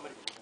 comedy.